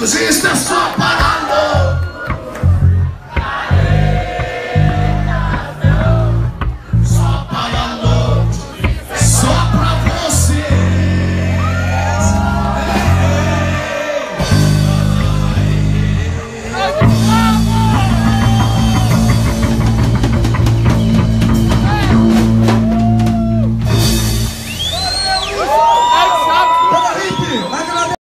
Du siehst das Top, Mann.